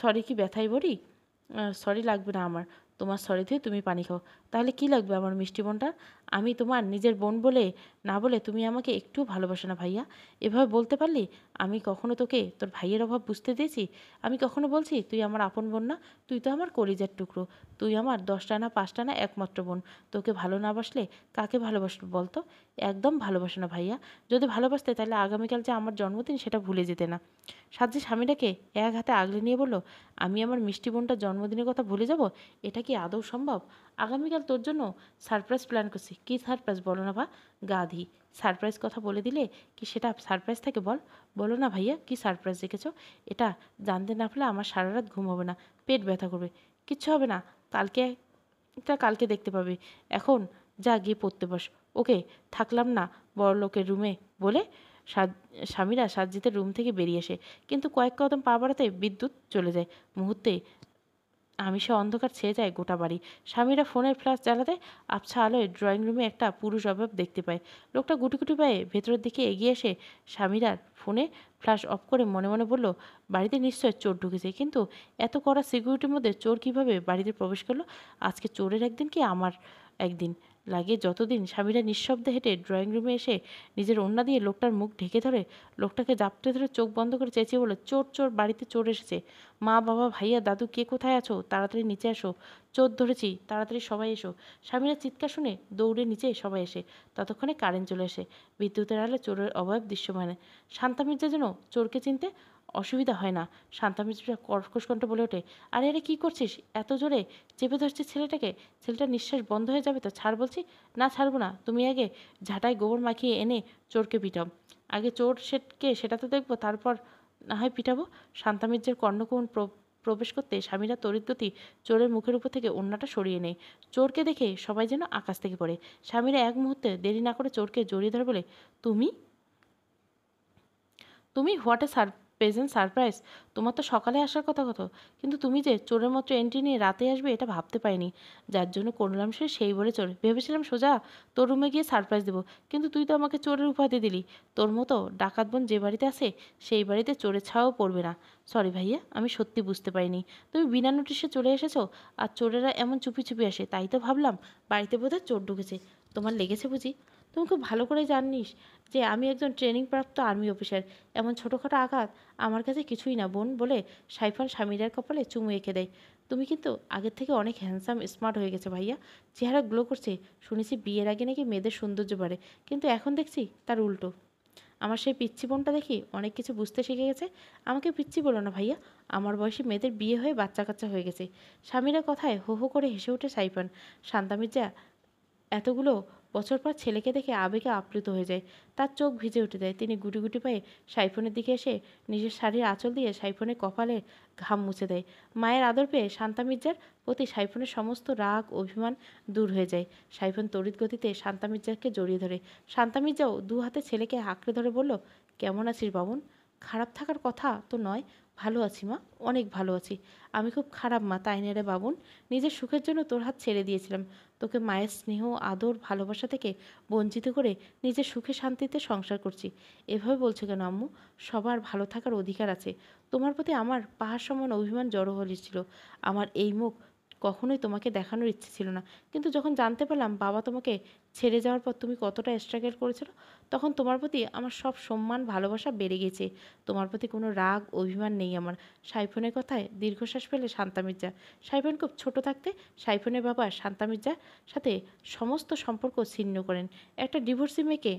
সরি কি ব্যথাই বড়ি? সরি লাগবে না আমার। তোমার সরি থেকে তুমি পানি খাও। তাহলে কি লাগবে আমার মিষ্টি বোনটা? আমি তোমার নিজের বোন বলে, না বলে তুমি আমাকে একটু ভালোবাসো না ভাইয়া। এভাবে বলতে পারলি? আমি কখনো তোকে, তোর ভাইয়ের অভাব বুঝতে দিয়েছি? আমি কখনো বলছি, তুই আমার আপন বোন না, তুই তো আমার কলিজার টুকরো। তুই আমার দশটা না পাঁচটা না একমাত্র বোন। তোকে ভালো না বাসলে কাকে ভালোবাসবে বলতো? একদম ভালোবাসো না ভাইয়া। যদি ভালোবাসতে তাহলে আগামীকাল যে আমার জন্মদিন সেটা ভুলে যেতে না। সাজ্জি স্বামীটাকে এক হাতে আগলে নিয়ে বলল, আমি আমার মিষ্টি বোনটার জন্মদিনের কথা ভুলে যাব? এটা কি আদৌ সম্ভব? আগামীকাল তোর জন্য সারপ্রাইজ প্ল্যান করছি। কী সারপ্রাইজ বলো না ভা গাধি। সারপ্রাইজ কথা বলে দিলে কি সেটা সারপ্রাইজ থাকে বল? বলো না ভাইয়া, কি সারপ্রাইজ রেখেছ এটা জানতে না পারলে আমার সারা রাত ঘুম হবে না, পেট ব্যথা করবে। কিচ্ছু হবে না, কালকে এটা কালকে দেখতে পাবে। এখন যা গিয়ে পড়তে বস। ওকে, থাকলাম না বড় লোকের রুমে বলে স্বামীরা সাজ্জিতের রুম থেকে বেরিয়ে আসে। কিন্তু কয়েক কদম পা বাড়াতে বিদ্যুৎ চলে যায়। মুহূর্তে আমি সে অন্ধকার ছেয়ে যায় গোটা বাড়ি। স্বামীরা ফোনের ফ্ল্যাশ জ্বালাতে আবছা আলোয় ড্রয়িং রুমে একটা পুরুষ অভাব দেখতে পায়। লোকটা গুটি গুটি পায়ে ভেতরের দিকে এগিয়ে এসে স্বামীরার ফোনে ফ্ল্যাশ অফ করে মনে মনে বলল, বাড়িতে নিশ্চয় চোর ঢুকেছে। কিন্তু এত কড়া সিকিউরিটির মধ্যে চোর কীভাবে বাড়িতে প্রবেশ করল? আজকে চোরের একদিন কি আমার একদিন? লাগে যতদিন স্বামীরা নিঃশব্দে হেঁটে ড্রয়িং রুমে এসে নিজের ওন্না দিয়ে লোকটার মুখ ঢেকে ধরে, লোকটাকে জাপটে ধরে চোখ বন্ধ করে চেঁচিয়ে বলে, চোর চোর, বাড়িতে চোর এসেছে। মা, বাবা, ভাইয়া, দাদু, কে কোথায় আছো? তাড়াতাড়ি নিচে আসো চোর ধরেছি, তাড়াতাড়ি সবাই এসো। স্বামীরা চিৎকার শুনে দৌড়ে নিচে সবাই এসে ততক্ষণে কারেন্ট চলে এসে বিদ্যুতের আলে চোরের অবয়ব দৃশ্যমানে। শান্তা মির্জা যেন চোরকে চিনতে অসুবিধা হয় না। শান্তা মিত্রা কর্কশ কণ্ঠ বলে ওঠে, আরে আরে, কী করছিস? এত জোরে চেপে ধরছিস ছেলেটাকে? ছেলেটার নিঃশ্বাস বন্ধ হয়ে যাবে তো, ছাড় বলছি? না, ছাড়বো না। তুমি আগে ঝাঁটায় গোবর মাখিয়ে এনে চোরকে পিটাও। আগে চোর সেটকে সেটা তো দেখব, তারপর না হয় পিটাবো। শান্তা মির্জার কর্ণকোণ প্রবেশ করতে স্বামীরা তরিদ্যতি চোরের মুখের উপর থেকে অন্যটা সরিয়ে নেয়। চোরকে দেখে সবাই যেন আকাশ থেকে পড়ে। স্বামীরা এক মুহূর্তে দেরি না করে চোরকে জড়িয়ে ধরে বলে, তুমি? তুমি হোয়াট এ সার প্রেজেন্ট সারপ্রাইজ তোমার তো সকালে আসার কথা কত? কিন্তু তুমি যে চোরের মতো এন্ট্রি নিয়ে রাতে আসবে, এটা ভাবতে পারিনি। যার জন্য করলাম সে সেই বলে চোর ভেবেছিলাম সোজা তোর রুমে গিয়ে সারপ্রাইজ দেবো, কিন্তু তুই তো আমাকে চোরের উপাধি দিলি। তোর মতো ডাকাত বোন যে বাড়িতে আসে সেই বাড়িতে চোরের ছাওয়াও পড়বে না। সরি ভাইয়া, আমি সত্যি বুঝতে পারিনি। তুমি বিনা নোটিশে চলে এসেছ, আর চোরেরা এমন চুপি চুপি আসে, তাই তো ভাবলাম বাড়িতে বোধহয় চোর ঢুকেছে। তোমার লেগেছে বুঝি? তুমি খুব ভালো করে জানিস যে আমি একজন ট্রেনিংপ্রাপ্ত আর্মি অফিসার। এমন ছোটোখাটো আঘাত আমার কাছে কিছুই না, বোন বলে সাইফান স্বামীরার কপালে চুমু এঁকে দেয়। তুমি কিন্তু আগের থেকে অনেক হ্যান্ডসাম স্মার্ট হয়ে গেছে ভাইয়া। চেহারা গ্লো করছে, শুনেছি বিয়ের আগে নাকি মেয়েদের সৌন্দর্য বাড়ে, কিন্তু এখন দেখছি তার উল্টো। আমার সেই পিচ্ছি বোনটা দেখি অনেক কিছু বুঝতে শিখে গেছে। আমাকে পিচ্ছি বলো না ভাইয়া, আমার বয়সী মেয়েদের বিয়ে হয়ে বাচ্চা কাচ্চা হয়ে গেছে। স্বামীরা কথায় হো হো করে হেসে ওঠে সাইফান। শান্তা মির্জা, এতগুলো বছর পর ছেলেকে দেখে আবেগে আপ্লুত হয়ে যায়। তার চোখ ভিজে উঠে যায়। তিনি গুটি গুটি পায়ে সাইফোনের দিকে এসে নিজের শাড়ির আঁচল দিয়ে সাইফোনের কপালে ঘাম মুছে দেয়। মায়ের আদর পেয়ে শান্তা মির্জার প্রতি সাইফোনের সমস্ত রাগ, অভিমান দূর হয়ে যায়। সাইফোন তড়িৎ গতিতে শান্তা মির্জাকে জড়িয়ে ধরে। শান্তা মির্জাও দু হাতে ছেলেকে আঁকড়ে ধরে বলল, কেমন আছিস বাবুন? খারাপ থাকার কথা তো নয়। ভালো আছি মা, অনেক ভালো আছি। আমি খুব খারাপ মা, তাই নেড়ে বাবুন? নিজের সুখের জন্য তোর হাত ছেড়ে দিয়েছিলাম। তোকে মায়ের স্নেহ, আদর, ভালোবাসা থেকে বঞ্চিত করে নিজের সুখে শান্তিতে সংসার করছি। এভাবে বলছো কেন আম্মু? সবার ভালো থাকার অধিকার আছে। তোমার প্রতি আমার পাহাড় সমান অভিমান জড়ো হলেছিল আমার এই মুখ কখনোই তোমাকে দেখানোর ইচ্ছে ছিল না। কিন্তু যখন জানতে পারলাম বাবা তোমাকে ছেড়ে যাওয়ার পর তুমি কতটা স্ট্রাগল করেছিল, তখন তোমার প্রতি আমার সব সম্মান, ভালোবাসা বেড়ে গেছে। তোমার প্রতি কোনো রাগ, অভিমান নেই আমার। সাইফোনের কথায় দীর্ঘশ্বাস ফেলে শান্তা মির্জা। সাইফোন খুব ছোট থাকতে সাইফোনের বাবা শান্তা মির্জার সাথে সমস্ত সম্পর্ক ছিন্ন করেন। একটা ডিভোর্সি মেয়েকে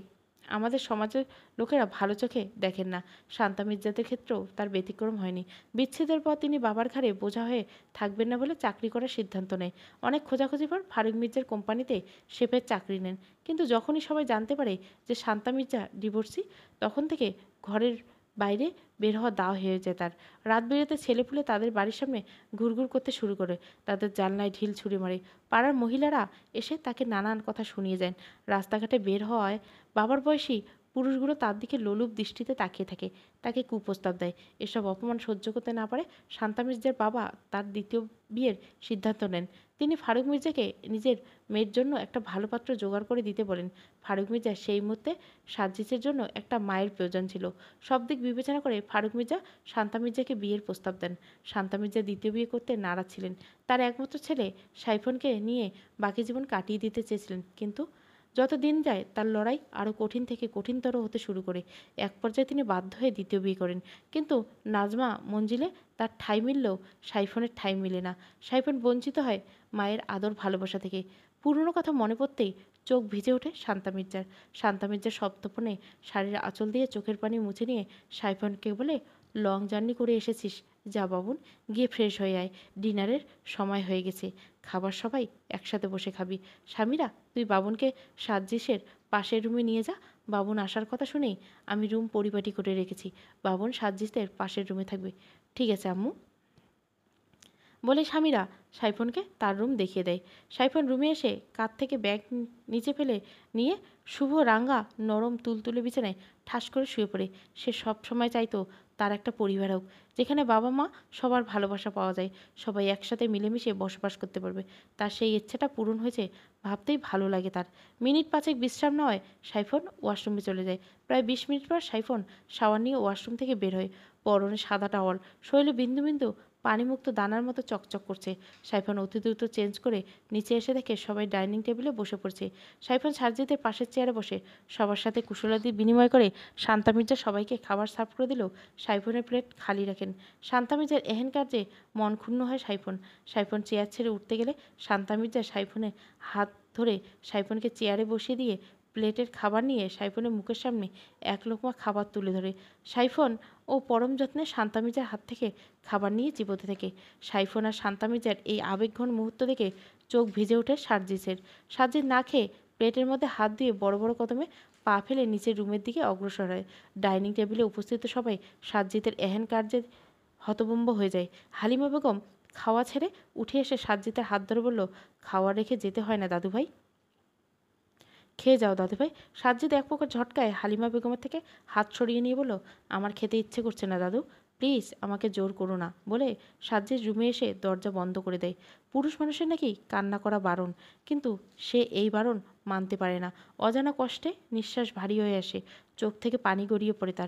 আমাদের সমাজের লোকেরা ভালো চোখে দেখেন না। শান্তা মির্জাদের ক্ষেত্রেও তার ব্যতিক্রম হয়নি। বিচ্ছেদের পর তিনি বাবার ঘাড়ে বোঝা হয়ে থাকবেন না বলে চাকরি করার সিদ্ধান্ত নেয়। অনেক খোঁজাখুঁজি পর ফারুক মির্জার কোম্পানিতে শেফের চাকরি নেন। কিন্তু যখনই সবাই জানতে পারে যে শান্তা মির্জা ডিভোর্সি তখন থেকে ঘরের বাইরে বের হওয়া দাও হয়ে যায় তার। রাত বেরোতে ছেলেপুলে তাদের বাড়ির সামনে ঘুরঘুর করতে শুরু করে। তাদের জানলায় ঢিল ছুঁড়ে মারে। পাড়ার মহিলারা এসে তাকে নানান কথা শুনিয়ে যান রাস্তাঘাটে বের হওয়ায় বাবার বয়সী পুরুষগুলো তার দিকে লোলুপ দৃষ্টিতে তাকিয়ে থাকে। তাকে কুপ্রস্তাব দেয়। এসব অপমান সহ্য করতে না পারে শান্তা মির্জার বাবা তার দ্বিতীয় বিয়ের সিদ্ধান্ত নেন। তিনি ফারুক মির্জাকে নিজের মেয়ের জন্য একটা ভালো পাত্র জোগাড় করে দিতে বলেন। ফারুক মির্জা সেই মুহূর্তে সাজিসের জন্য একটা মায়ের প্রয়োজন ছিল। সব দিক বিবেচনা করে ফারুক মির্জা শান্তা মির্জাকে বিয়ের প্রস্তাব দেন। শান্তা মির্জা দ্বিতীয় বিয়ে করতে নারাজ ছিলেন। তার একমাত্র ছেলে সাইফনকে নিয়ে বাকি জীবন কাটিয়ে দিতে চেয়েছিলেন। কিন্তু যত দিন যায় তার লড়াই আরও কঠিন থেকে কঠিনতর হতে শুরু করে। এক পর্যায়ে তিনি বাধ্য হয়ে দ্বিতীয় বিয়ে করেন। কিন্তু নাজমা মঞ্জিলে তার ঠাই মিললেও সাইফনের ঠাই মিলে না। সাইফন বঞ্চিত হয় মায়ের আদর ভালোবাসা থেকে। পুরনো কথা মনে পড়তেই চোখ ভিজে ওঠে শান্তা মির্জার। শান্তা মির্জার সপ্তপনে শাড়ির আঁচল দিয়ে চোখের পানি মুছে নিয়ে সাইফনকে বলে, লং জার্নি করে এসেছিস। যা বাবুন, গিয়ে ফ্রেশ হয়ে আয়। ডিনারের সময় হয়ে গেছে। খাবার সবাই একসাথে বসে খাবি। স্বামীরা তুই বাবুনকে সাজ্জিসের পাশের রুমে নিয়ে যা। বাবুন আসার কথা শুনেই আমি রুম পরিপাটি করে রেখেছি। বাবুন সাজ্জিসের পাশের রুমে থাকবে। ঠিক আছে, আম্মু। বলে স্বামীরা সাইফনকে তার রুম দেখিয়ে দেয়। সাইফন রুমে এসে কাত থেকে ব্যাগ নিচে ফেলে নিয়ে শুভ রাঙ্গা নরম তুলতুলে বিছানায় ঠাস করে শুয়ে পড়ে। সে সব সময় চাইতো তার একটা পরিবার হোক। যেখানে বাবা মা সবার ভালোবাসা পাওয়া যায়, সবাই একসাথে মিলেমিশে বসবাস করতে পারবে। তার সেই ইচ্ছাটা পূরণ হয়েছে ভাবতেই ভালো লাগে তার। মিনিট পাঁচেক বিশ্রাম নেওয়ায় সাইফন ওয়াশরুমে চলে যায়। প্রায় বিশ মিনিট পর সাইফন শাওয়ার নিয়ে ওয়াশরুম থেকে বের হয়। পরনে সাদা টাওয়াল শরীরে বিন্দু বিন্দু পানিমুক্ত দানার মতো চকচক করছে। সাইফান অতি দ্রুত চেঞ্জ করে নিচে এসে দেখে সবাই ডাইনিং টেবিলে বসে পড়ছে। সাইফান সার্জিতের পাশের চেয়ারে বসে। সবার সাথে কুশলাদি বিনিময় করে শান্তা মির্জা সবাইকে খাবার সার্ভ করে দিলেও সাইফনের প্লেট খালি রাখেন। শান্তা মির্জার এহেন কার্যে মন ক্ষুণ্ণ হয় সাইফন। সাইফন চেয়ার ছেড়ে উঠতে গেলে শান্তা মির্জা সাইফনে হাত ধরে সাইফনকে চেয়ারে বসিয়ে দিয়ে প্লেটের খাবার নিয়ে সাইফনের মুখের সামনে এক লোকমা খাবার তুলে ধরে। সাইফন ও পরম যত্নে শান্তামিজার হাত থেকে খাবার নিয়ে চিবোতে থাকে। সাইফোন আর শান্তামিজার এই আবেগঘন মুহূর্ত দেখে চোখ ভিজে ওঠে সার্জিসের সার্জিস না খেয়ে প্লেটের মধ্যে হাত দিয়ে বড় বড় কদমে পা ফেলে নিচের রুমের দিকে অগ্রসর হয়। ডাইনিং টেবিলে উপস্থিত সবাই সাজ্জিতের এহেন কার্যে হতবম্ব হয়ে যায়। হালিমা বেগম খাওয়া ছেড়ে উঠে এসে সাজ্জিতের হাত ধরে বলল, খাওয়া রেখে যেতে হয় না দাদু ভাই খেয়ে যাও দাদুভাই সাজ্জিদ এক প্রকার ঝটকায় হালিমা বেগমের থেকে হাত সরিয়ে নিয়ে বলল, আমার খেতে ইচ্ছে করছে না দাদু। প্লিজ আমাকে জোর করো না। বলে সাজ্জিদ রুমে এসে দরজা বন্ধ করে দেয়। পুরুষ মানুষের নাকি কান্না করা বারণ, কিন্তু সে এই বারণ মানতে পারে না। অজানা কষ্টে নিঃশ্বাস ভারী হয়ে আসে, চোখ থেকে পানি গড়িয়ে পড়ে তার।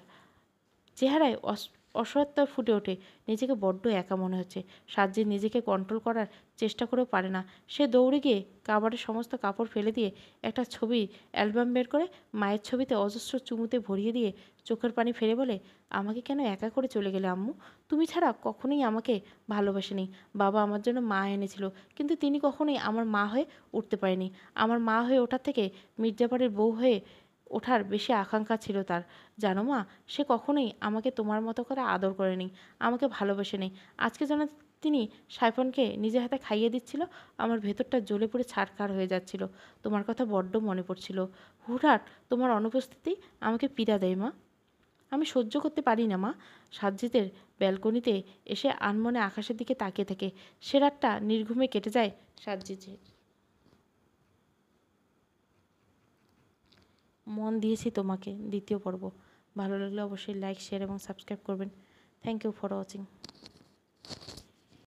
চেহারায় অস- অসহায়তা ফুটে ওঠে। নিজেকে বড্ড একা মনে হচ্ছে। সাজ্জিদ নিজেকে কন্ট্রোল করার চেষ্টা করেও পারে না। সে দৌড়ে গিয়ে কাবারের সমস্ত কাপড় ফেলে দিয়ে একটা ছবি, অ্যালবাম বের করে মায়ের ছবিতে অজস্র চুমুতে ভরিয়ে দিয়ে চোখের পানি ফেলে বলে, আমাকে কেন একা করে চলে গেলে আম্মু? তুমি ছাড়া কখনোই আমাকে ভালোবাসেনি। বাবা আমার জন্য মা এনেছিল, কিন্তু তিনি কখনোই আমার মা হয়ে উঠতে পারেনি। আমার মা হয়ে ওঠার থেকে মির্জাপাড়ের বউ হয়ে ওঠার বেশি আকাঙ্ক্ষা ছিল তার। জানো মা, সে কখনোই আমাকে তোমার মতো করে আদর করেনি, আমাকে ভালোবেসে নেই আজকে যেন তিনি সাইফনকে নিজের হাতে খাইয়ে দিচ্ছিল, আমার ভেতরটা জ্বলে পড়ে ছাড়খাড় হয়ে যাচ্ছিল। তোমার কথা বড্ড মনে পড়ছিল। হুটহাট তোমার অনুপস্থিতি আমাকে পীড়া দেয় মা। আমি সহ্য করতে পারি না মা। সাজ্জিদের ব্যালকনিতে এসে আনমনে আকাশের দিকে তাকিয়ে থাকে। সে রাতটা নির্ঘুমে কেটে যায় সাজ্জিদের। মন দিয়েছি তোমাকে দ্বিতীয় পর্ব। ভালো লাগলে অবশ্যই লাইক শেয়ার এবং সাবস্ক্রাইব করবেন। Thank you for watching